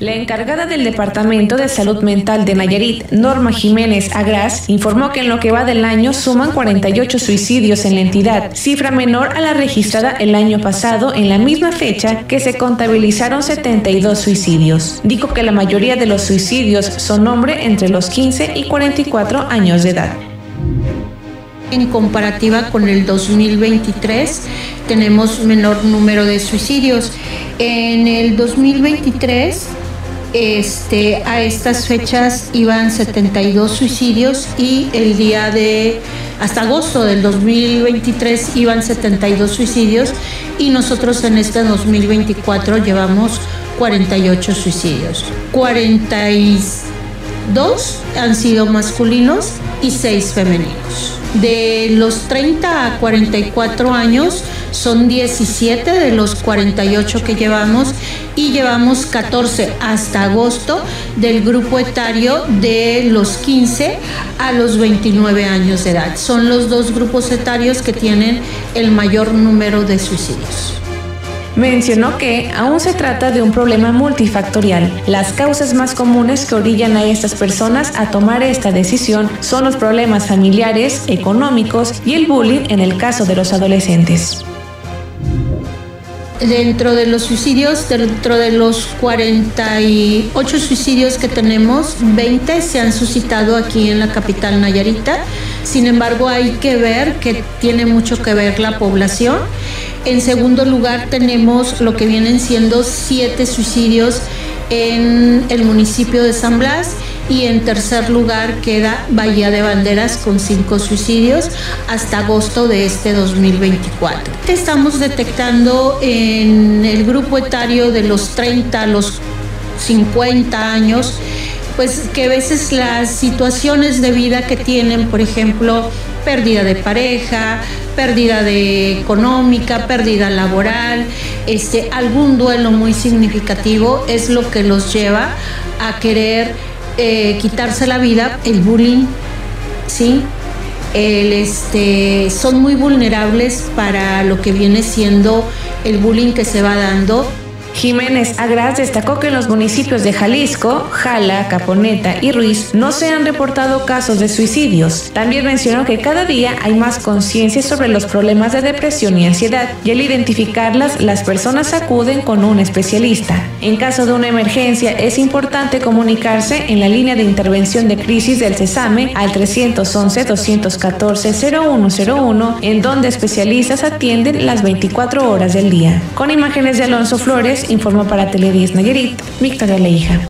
La encargada del Departamento de Salud Mental de Nayarit, Norma Jiménez Agras, informó que en lo que va del año suman 48 suicidios en la entidad, cifra menor a la registrada el año pasado en la misma fecha que se contabilizaron 72 suicidios. Dijo que la mayoría de los suicidios son hombres entre los 15 y 44 años de edad. En comparativa con el 2023 tenemos menor número de suicidios. En el 2023 este, a estas fechas iban 72 suicidios y el día de hasta agosto del 2023 iban 72 suicidios y nosotros en este 2024 llevamos 48 suicidios. 42 han sido masculinos y 6 femeninos. De los 30 a 44 años son 17 de los 48 que llevamos y llevamos 14 hasta agosto del grupo etario de los 15 a los 29 años de edad. Son los dos grupos etarios que tienen el mayor número de suicidios. Mencionó que aún se trata de un problema multifactorial. Las causas más comunes que orillan a estas personas a tomar esta decisión son los problemas familiares, económicos y el bullying en el caso de los adolescentes. Dentro de los suicidios, dentro de los 48 suicidios que tenemos, 20 se han suscitado aquí en la capital Nayarita. Sin embargo, hay que ver que tiene mucho que ver la población. En segundo lugar, tenemos lo que vienen siendo siete suicidios en el municipio de San Blas y en tercer lugar queda Bahía de Banderas con cinco suicidios hasta agosto de este 2024. Estamos detectando en el grupo etario de los 30 a los 50 años pues que a veces las situaciones de vida que tienen, por ejemplo, pérdida de pareja, pérdida económica, pérdida laboral, este, algún duelo muy significativo es lo que los lleva a querer eh, quitarse la vida, el bullying, ¿sí? Este, son muy vulnerables para lo que viene siendo el bullying que se va dando Jiménez Agras destacó que en los municipios de Jalisco, Jala, Caponeta y Ruiz no se han reportado casos de suicidios. También mencionó que cada día hay más conciencia sobre los problemas de depresión y ansiedad y al identificarlas las personas acuden con un especialista. En caso de una emergencia es importante comunicarse en la línea de intervención de crisis del CESAME al 311-214-0101 en donde especialistas atienden las 24 horas del día. Con imágenes de Alonso Flores, informó para Televisa Nayarit, Victoria Leija.